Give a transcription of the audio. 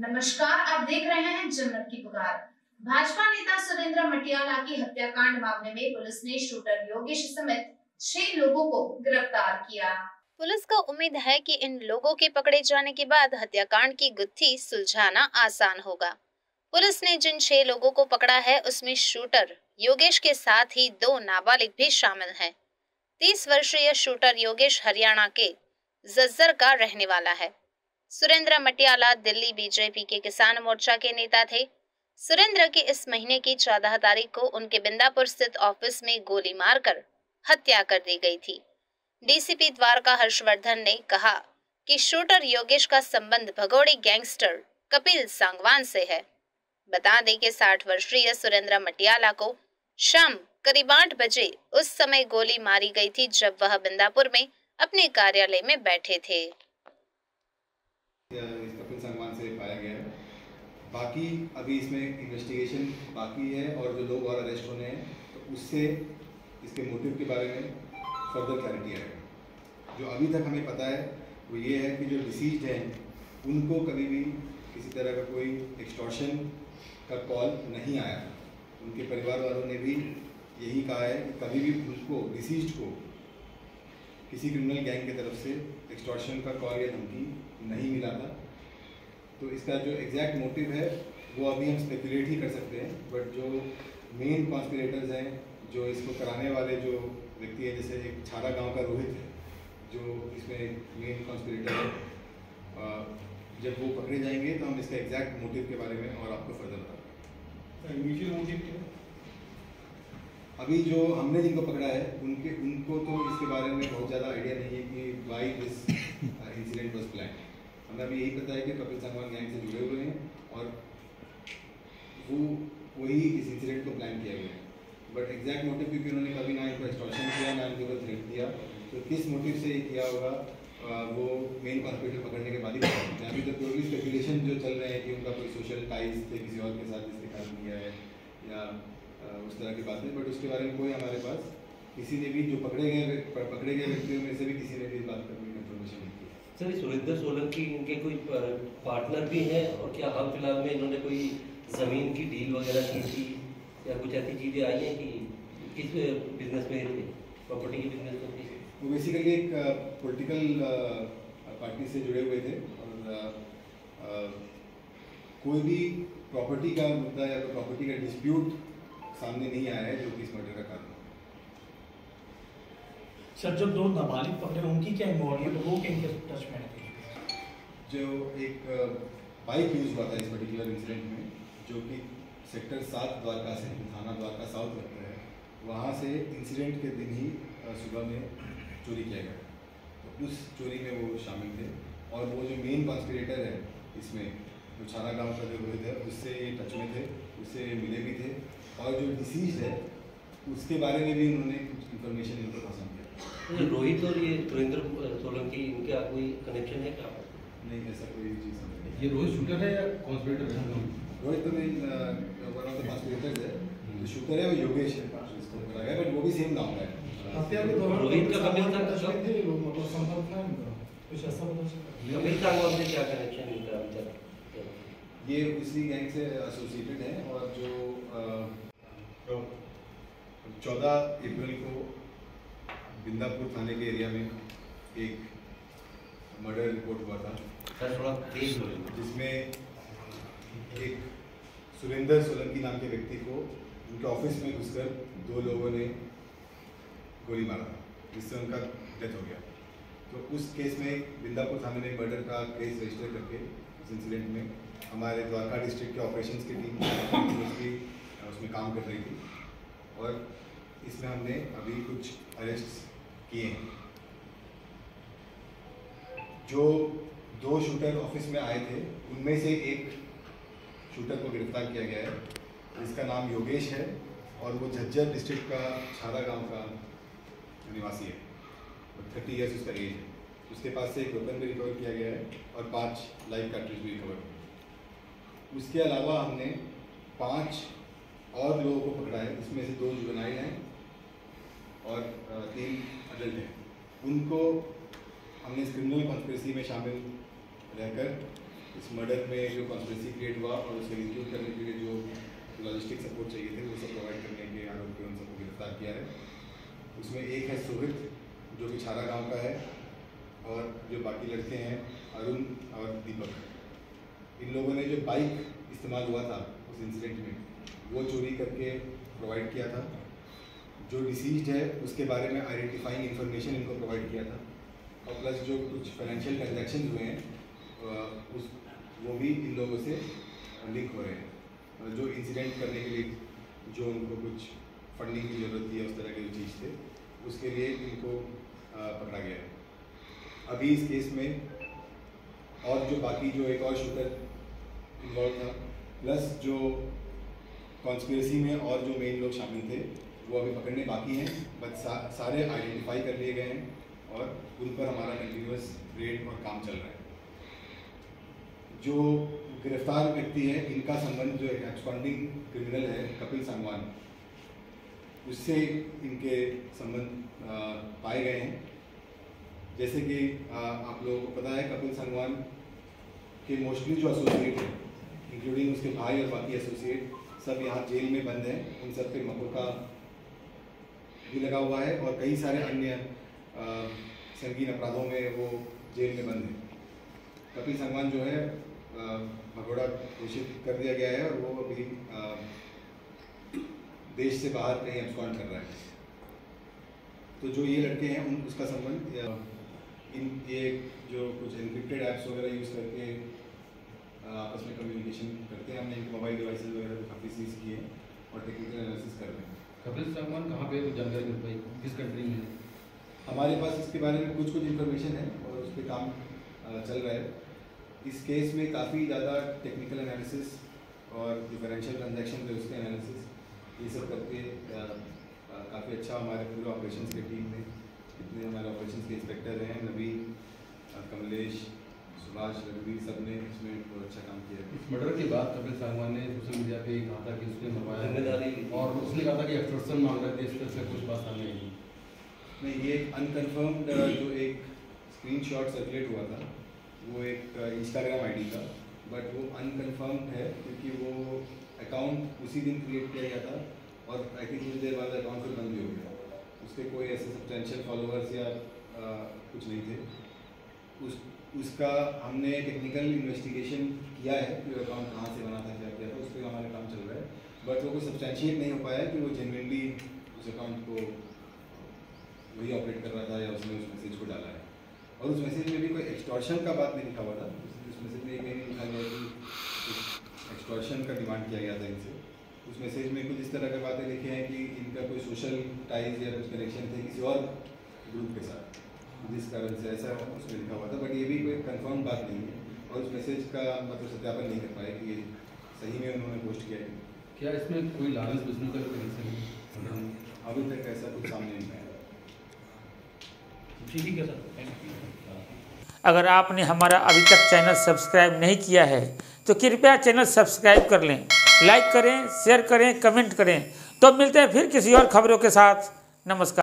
नमस्कार, आप देख रहे हैं जन्नत की पुकार। भाजपा नेता सुरेंद्र मटियाला की हत्याकांड मामले में पुलिस ने शूटर योगेश समेत छह लोगों को गिरफ़्तार किया। पुलिस को उम्मीद है कि इन लोगों के पकड़े जाने के बाद हत्याकांड की गुत्थी सुलझाना आसान होगा। पुलिस ने जिन छह लोगों को पकड़ा है, उसमें शूटर योगेश के साथ ही दो नाबालिग भी शामिल हैं। तीस वर्षीय शूटर योगेश हरियाणा के जज्जर का रहने वाला है। सुरेंद्र मटियाला दिल्ली बीजेपी के किसान मोर्चा के नेता थे। सुरेंद्र की इस महीने की चौदह तारीख को उनके बिंदापुर स्थित ऑफ़िस में गोली मारकर हत्या कर दी गई थी। डीसीपी द्वारका हर्षवर्धन ने कहा कि शूटर योगेश का संबंध भगोड़ी गैंगस्टर कपिल सांगवान से है। बता दें कि 60 वर्षीय सुरेंद्र मटियाला को शाम करीब आठ बजे उस समय गोली मारी गई थी जब वह बिंदापुर में अपने कार्यालय में बैठे थे। कपिल संगवान से पाया गया है। बाकी अभी इसमें इन्वेस्टिगेशन बाकी है और जो लोग और अरेस्ट होने हैं तो उससे इसके मोटिव के बारे में फर्दर क्लैरिटी आएगा। जो अभी तक हमें पता है, वो ये है कि जो डिसीज हैं, उनको कभी भी किसी तरह का कोई एक्सटॉर्शन का कॉल नहीं आया। उनके परिवार वालों ने भी यही कहा है कि कभी भी उनको डिसीज को किसी क्रिमिनल गैंग की तरफ़ से एक्सटॉर्शन का कॉल या धमकी नहीं मिला था। तो इसका जो एग्जैक्ट मोटिव है वो अभी हम स्पेकुलेट ही कर सकते हैं बट जो मेन कॉन्स्पिरेटर्स हैं जो इसको कराने वाले जो व्यक्ति है जैसे एक छारा गाँव का रोहित है जो इसमें मेन कॉन्स्पिरेटर है जब वो पकड़े जाएँगे तो हम इसका एग्जैक्ट मोटिव के बारे में और आपको फर्दर बताएँगे। अभी जो हमने जिनको पकड़ा है उनके उनको तो इसके बारे में बहुत ज़्यादा आइडिया नहीं है कि वाई दिस हमें अभी यही पता है कि कपिल संगवान गैंग से जुड़े हुए हैं और वो, वही इस इंसिडेंट को प्लान किया गया है। बट एग्जैक्ट मोटिव क्योंकि उन्होंने कभी ना इनको एक्सटॉर्शन किया, ना इनके ऊपर थ्रेट किया तो किस मोटिव से किया होगा वो मेन कॉन्स्पिरेटर पकड़ने के बाद ही पता अभी तो प्योरली स्पेकुलेशन जो चल रहे हैं कि उनका कोई सोशल टाइज थे किसी और के साथ जिसके कारण किया है, या उस तरह की बातें बट उसके बारे में कोई हमारे पास किसी ने भी, जो पकड़े गए पकड़े गए व्यक्तियों में से भी किसी ने भी इस बात पर कोई इन्फॉर्मेशन नहीं की सर सुरेंद्र सोलंकी इनके कोई पार्टनर भी हैं? और क्या हाल फ़िलहाल में इन्होंने कोई ज़मीन की डील वगैरह की थी? या कुछ ऐसी चीज़ें आई हैं कि किस बिज़नेस में थे प्रॉपर्टी के बिज़नेस में? थे वो बेसिकली एक पॉलिटिकल पार्टी से जुड़े हुए थे। और आ, कोई भी प्रॉपर्टी का मुद्दा या प्रॉपर्टी का डिस्प्यूट सामने नहीं आया है जो कि इस मर्डर का कारण सर, जब दो नाबालिग पकड़े, उनकी क्या इन्वॉल्वमेंट वो किनके टच में है? जो एक बाइक यूज़ हुआ था इस पर्टिकुलर इंसिडेंट में, जो कि सेक्टर सात द्वारका से, थाना द्वारका साउथ लगता है, वहाँ से इंसिडेंट के दिन ही सुबह में चोरी किया गया। तो उस चोरी में वो शामिल थे और वो जो मेन कॉन्स्पिरेटर है, इसमें जो छाना गाँव का जो रोहित है, उससे ये टच में थे, उससे मिले भी थे और जो डिसीज है, उसके बारे में भी उन्होंने कुछ इन्फॉर्मेशन इनको पसंद किया। ये रोहित और ये सुरेंद्र सोलंकी इनका कोई कनेक्शन है क्या? नहीं ऐसा कोई चीज़ नहीं ये रोहित शूटर है या कॉन्स्पिरेटर है? रोहित तो main one of the conspirators है। जो शूटर है वो योगेश है है बट वो भी सेम का है। हत्या के दौरान रोहित का कपिल था? मतलब संपर्क था इनका। कुछ ऐसा पता चला? कपिल सांगवान से क्या कनेक्शन इनका अभी तक ये उसी गैंग से एसोसिएटेड है और जो चौदह अप्रैल को बिंदापुर थाने के एरिया में एक मर्डर रिपोर्ट हुआ था। सर थोड़ा तेज हो जिसमें एक सुरेंद्र सोलंकी नाम के व्यक्ति को उनके ऑफ़िस में घुसकर दो लोगों ने गोली मारा जिससे उनका डेथ हो गया। तो उस केस में बिंदापुर थाने में मर्डर का केस रजिस्टर करके उस इंसिडेंट में हमारे द्वारका डिस्ट्रिक्ट के ऑपरेशंस की टीम उसमें काम कर रही थी। और इसमें हमने अभी कुछ अरेस्ट किए हैं। जो दो शूटर ऑफ़िस में आए थे, उनमें से एक शूटर को गिरफ़्तार किया गया है। जिसका नाम योगेश है और वो झज्जर डिस्ट्रिक्ट का छारा गाँव का निवासी है। थर्टी ईयर्स उसका एज है। उसके पास से एक वेपन भी रिकवर किया गया है और पाँच लाइफ कार्ट्रिज भी रिकवर हुए उसके अलावा हमने पाँच और लोगों को पकड़ा है। इसमें से दो जुबनाइल हैं और तीन अडल्ट हैं उनको हमने इस क्रिमिनल कॉन्स्परेसी में शामिल रहकर, इस मर्डर में जो कॉन्स्परेसी क्रिएट हुआ और उसको एग्जीक्यूट करने के लिए जो लॉजिस्टिक सपोर्ट चाहिए थे, वो सब प्रोवाइड करने के आरोप उन सबको गिरफ़्तार किया है। उसमें एक है सोहित जो कि छारा गाँव का है, और जो बाकी लड़के हैं, अरुण और दीपक। इन लोगों ने जो बाइक इस्तेमाल हुआ था उस इंसिडेंट में, वो चोरी करके प्रोवाइड किया था। जो डिसीज है, उसके बारे में आइडेंटिफाइंग इन्फॉर्मेशन इनको प्रोवाइड किया था। और प्लस जो कुछ फाइनेंशियल ट्रांजेक्शन हुए हैं उस, वो भी इन लोगों से लिंक हो रहे हैं। जो इंसिडेंट करने के लिए, जो उनको कुछ फंडिंग की ज़रूरत थी उस तरह के जो चीज़ थे, उसके लिए इनको पकड़ा गया है। अभी इस केस में और जो बाकी जो एक और शूटर इन्वॉल्व था प्लस जो कॉन्स्पिरसी में और जो मेन लोग शामिल थे वो अभी पकड़ने बाकी हैं बट सा, सारे आइडेंटिफाई कर लिए गए हैं और उन पर हमारा कंटिन्यूस रेड और काम चल रहा है। जो गिरफ़्तार व्यक्ति है इनका संबंध जो एक्सपांडिंग क्रिमिनल है कपिल संगवान उससे इनके संबंध पाए गए हैं। जैसे कि अ, आप लोगों को पता है कपिल संगवान के मोस्टली जो एसोसिएट हैं इंक्लूडिंग उसके भाई और बाकी एसोसिएट सब यहाँ जेल में बंद हैं। उन सब पे मकोका भी लगा हुआ है और कई सारे अन्य संगीन अपराधों में वो जेल में बंद है। कपिल संगवान जो है भगोड़ा घोषित कर दिया गया है और वो अभी देश से बाहर कहीं एब्सकॉन्ड कर रहा है। तो जो ये लड़के हैं, उन, उसका संबंध इन, ये जो कुछ एनक्रिप्टेड ऐप्स वगैरह यूज़ करके आपस में कम्युनिकेशन करते हैं, हमने मोबाइल डिवाइसेस वगैरह काफ़ी सीज किए हैं और टेक्निकल एनालिसिस कर रहे हैं। कपिल सागवान कहाँ पे कुछ जानकारी मिल पाई? किस कंट्री में है? हमारे पास इसके बारे में कुछ कुछ इन्फॉर्मेशन है और उस पर काम चल रहा है। इस केस में काफ़ी ज़्यादा टेक्निकल एनालिसिस और डिफरेंशियल ट्रांजेक्शन है उसके एनालिसिस ये सब करके काफ़ी अच्छा हमारे पूरे ऑपरेशन के टीम में जितने हमारे ऑपरेशन के इंस्पेक्टर हैं नवीन कमलेश सुभाष रघुवीर सबने इसमें बहुत अच्छा काम किया है। इस मर्डर के बाद कपिल सागवान ने पे कहा था कि उसने मरवाया। और उसने कहा था कि एक्सटॉर्शन मांग रहे थे इस तरह से कुछ बात सामने आई नहीं ये अनकन्फर्म्ड जो एक स्क्रीनशॉट सर्कुलेट हुआ था वो एक इंस्टाग्राम आईडी का बट वो अनकन्फर्म्ड है क्योंकि वो अकाउंट उसी दिन क्रिएट किया गया था और आई थिंक कुछ देर बाद अकाउंट फिर बंद भी हो गया। उसके कोई ऐसे सब्सटेंशियल फॉलोअर्स या अ, कुछ नहीं थे। उस उसका हमने टेक्निकल इन्वेस्टिगेशन किया है कि अकाउंट कहाँ से बना था क्या किया था उस पर हमारा काम चल रहा है बट वो कोई सब्सटेंशिएट नहीं हो पाया कि वो जेनविनली उस अकाउंट को वही ऑपरेट कर रहा था या उसने उस मैसेज को डाला है। और उस मैसेज में भी कोई एक्सटॉर्शन का बात नहीं लिखा हुआ था। उस मैसेज में ये नहीं लिखा गया कि एक्सटॉर्शन का डिमांड किया गया था इनसे। उस मैसेज में कुछ इस तरह की बातें लिखी हैं कि इनका कोई सोशल टाइज या कुछ कनेक्शन थे किसी और ग्रुप के साथ। जिस कारण से ऐसा उसमें लिखा हुआ था बट ये भी कोई कंफर्म बात नहीं है। और उस मैसेज का मतलब सत्यापन नहीं कर पाए कि ये सही में उन्होंने पोस्ट किया है क्या इसमें कोई लालच बिज़नेस का कनेक्शन है अभी तक ऐसा कुछ सामने नहीं आया। ठीक है सर थैंक यू अगर आपने हमारा अभी तक चैनल सब्सक्राइब नहीं किया है तो कृपया चैनल सब्सक्राइब कर लें लाइक करें शेयर करें कमेंट करें। तो मिलते हैं फिर किसी और खबरों के साथ। नमस्कार।